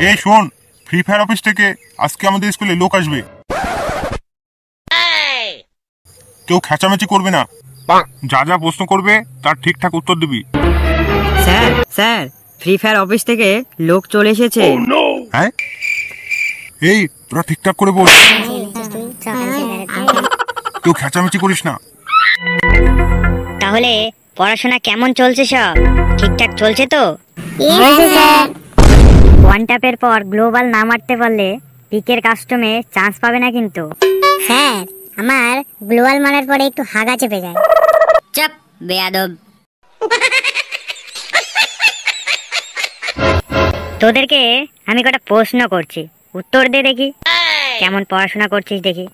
এই শোন free fire office থেকে আজকে আমাদের স্কুলে লোক আসবে। কেউ খেঁচামেচি করবে না। যা যা প্রশ্ন করবে তার ঠিকঠাক উত্তর দিবি। Sir sir free fire office থেকে লোক চলে এসেছে। হ্যাঁ? এই তোরা ঠিকঠাক করে বল। কেউ খেঁচামেচি করিস না। তাহলে পড়াশোনা কেমন চলছে সব? ঠিকঠাক চলছে তো? ওয়ান ট্যাপের পর গ্লোবাল না মারতে পারলে পিকের কাস্টমে চান্স পাবে না কিন্তু। স্যার আমার গ্লোবাল মারার পরে একটু হাগা চেপে যায়। চাপ বেয়াদব। তোদেরকে আমি কটা প্রশ্ন করছি। উত্তর দে দেখি। কেমন পড়াশোনা করছিস দেখি।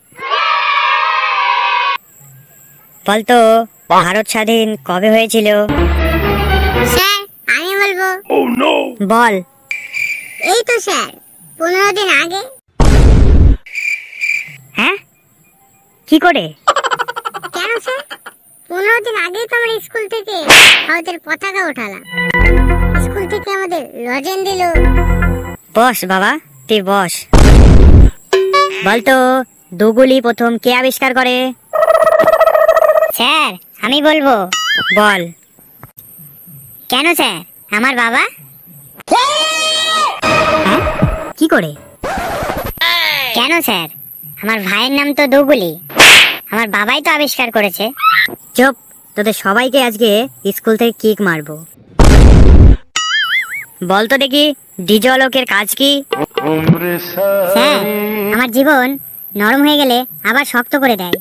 বলতো ভারত স্বাধীন কবে হয়েছিল? বল। এই তো স্যার। পনেরো দিন আগে। হ্যাঁ? কি করে? কেন স্যার? পনেরো দিন আগেই তো আমরা স্কুল থেকে ভারতের পতাকা ওঠালাম। স্কুল থেকে আমাদের লজেন দিল। বস বাবা তুই বস। বলতো দুগুলি প্রথম কে আবিষ্কার করে? স্যার আমি বলব। বল। কেন স্যার? আমার বাবা? কি করে? কেন স্যার? আমার ভাইয়ের নাম তো দুগুলি আমার বাবাই তো আবিষ্কার করেছে। চুপ, তোদের সবাইকে আজকে স্কুল থেকে কিক মারবো। বলতো দেখি ডিজলকের কাজ কি? স্যার, আমার জীবন নরম হয়ে গেলে আবার শক্ত করে দেয়।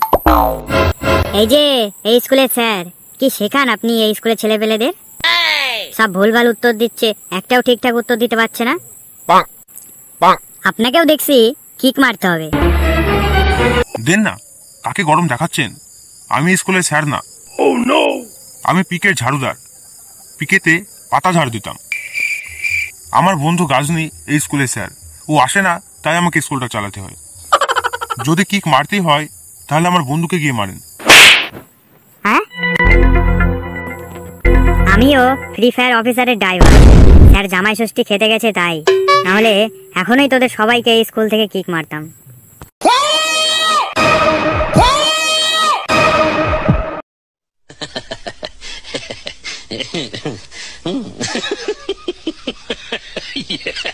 এই যে, এই স্কুলের স্যার, কি শেখান আপনি এই স্কুলের ছেলেপেলেদের? সব ভুলভাল উত্তর দিচ্ছে একটাও ঠিকঠাক উত্তর দিতে পারছে না। আপনাকেও দেখছি কিক মারতে হবে। দেন না কাকে গরম দেখাচ্ছেন? আমি স্কুলের স্যার না। আমি পিকের ঝাড়ুদার। পিকেতে পাতা ঝাড় দিতাম। আমার বন্ধু গাজনি এই স্কুলের স্যার। ও আসে না তাই আমাকে স্কুলটা চালাতে হয়। যদি কিক মারতেই হয় তাহলে আমার বন্ধুকে গিয়ে মারেন। আমিও ফ্রি ফায়ার অফিসারের ড্রাইভার স্যার, জামাই ষষ্ঠী খেতে গেছে তাই। নাহলে এখনই তোদের সবাইকে স্কুল থেকে কিক মারতাম।